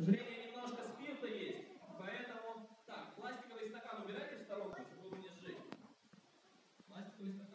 сожалению, немножко спирта есть, поэтому... Так, пластиковый стакан убирайте в сторонку, чтобы его не сжечь. Пластиковый стакан